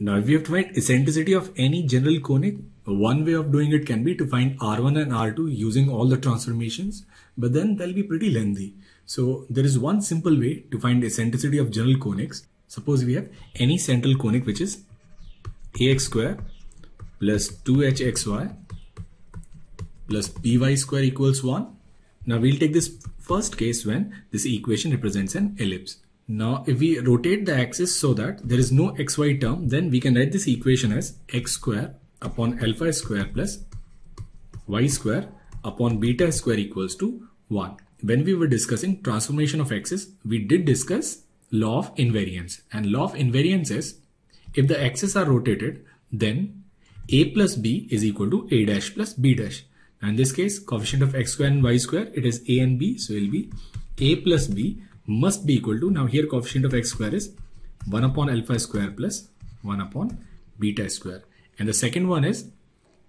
Now if we have to find eccentricity of any general conic, one way of doing it can be to find R1 and R2 using all the transformations, but then they'll be pretty lengthy. So there is one simple way to find eccentricity of general conics. Suppose we have any central conic which is ax square plus 2hxy plus by square equals 1. Now we'll take this first case when this equation represents an ellipse. Now if we rotate the axis so that there is no xy term then we can write this equation as x square upon alpha square plus y square upon beta square equals to 1. When we were discussing transformation of axis we did discuss law of invariance and law of invariance is if the axes are rotated then a plus b is equal to a dash plus b dash. in this case coefficient of x square and y square it is a and b so it will be a plus b must be equal to, now here coefficient of x square is 1 upon alpha square plus 1 upon beta square. And the second one is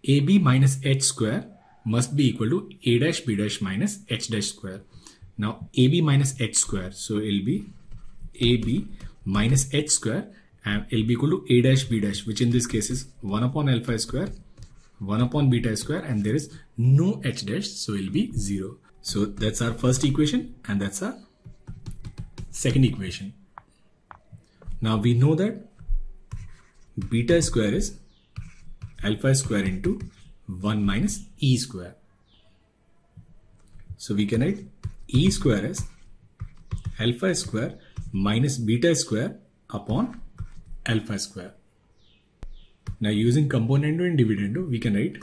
ab minus h square must be equal to a dash b dash minus h dash square. Now ab minus h square, so it'll be ab minus h square and it'll be equal to a dash b dash which in this case is 1 upon alpha square 1 upon beta square and there is no h dash so it'll be 0. So that's our first equation and that's our second equation. Now we know that beta square is alpha square into 1 minus e square. So we can write e square as alpha square minus beta square upon alpha square. Now using componendo and dividendo we can write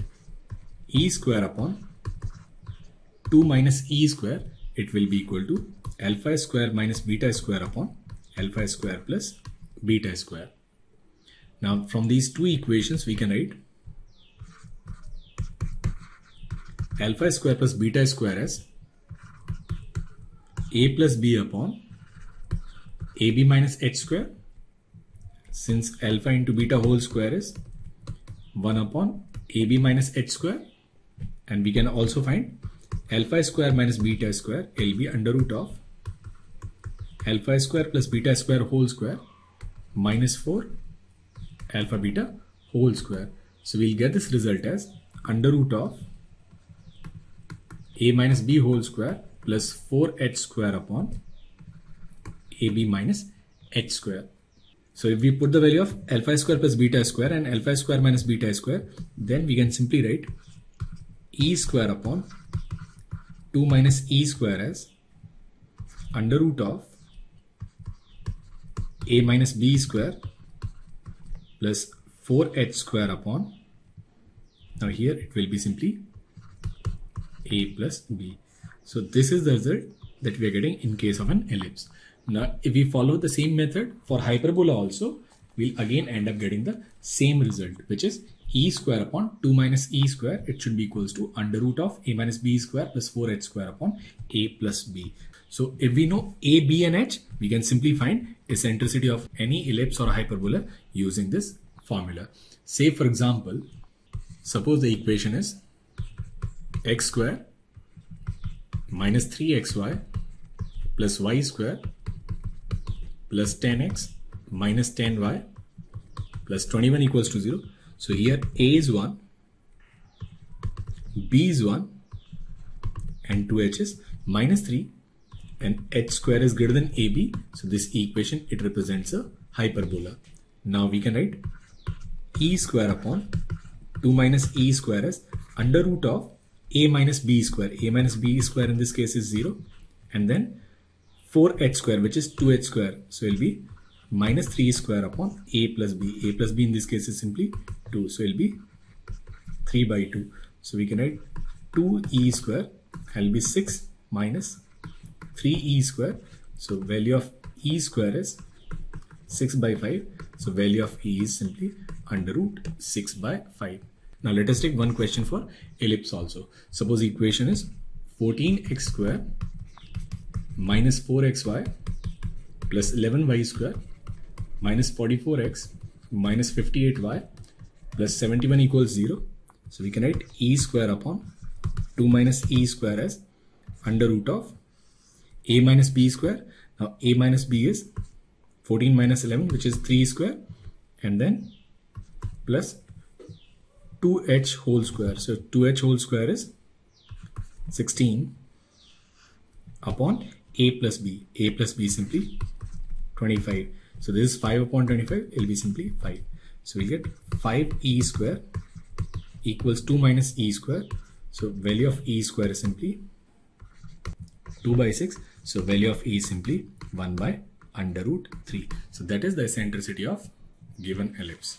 e square upon 2 minus e square it will be equal to alpha square minus beta square upon alpha square plus beta square. Now from these two equations we can write alpha square plus beta square as a plus b upon ab minus h square since alpha into beta whole square is 1 upon ab minus h square and we can also find alpha square minus beta square will be under root of alpha square plus beta square whole square minus 4 alpha beta whole square. So we'll get this result as under root of a minus b whole square plus 4h square upon ab minus h square. So if we put the value of alpha square plus beta square and alpha square minus beta square, then we can simply write e square upon 2 minus e square as under root of a minus b square plus 4h square upon now here it will be simply a plus b. So this is the result that we are getting in case of an ellipse. Now if we follow the same method for hyperbola also we'll again end up getting the same result which is e square upon 2 minus e square. It should be equals to under root of a minus b square plus 4h square upon a plus b so if we know A, B and H, we can simply find eccentricity of any ellipse or hyperbola using this formula. Say for example, suppose the equation is x square minus 3xy plus y square plus 10x minus 10y plus 21 equals to 0. So here A is 1, B is 1 and 2h is minus 3 and h square is greater than ab. So this equation, it represents a hyperbola. Now we can write e square upon 2 minus e square as under root of a minus b square. a minus b square in this case is 0 and then 4h square which is 2h square. So it will be minus 3 square upon a plus b. a plus b in this case is simply 2. So it will be 3 by 2. So we can write 2e square will be 6 minus 3e square. So value of e square is 6 by 5. So value of e is simply under root 6 by 5. Now let us take one question for ellipse also. Suppose equation is 14x square minus 4xy plus 11y square minus 44x minus 58y plus 71 equals 0. So we can write e square upon 2 minus e square as under root of a minus b square. Now a minus b is 14 minus 11 which is 3 square and then plus 2h whole square. So 2h whole square is 16 upon a plus b. a plus b simply 25. So this is 5 upon 25, it will be simply 5. So we get 5e square equals 2 minus e square. So value of e square is simply 2 by 6. So value of E is simply 1 by under root 3. So that is the eccentricity of given ellipse.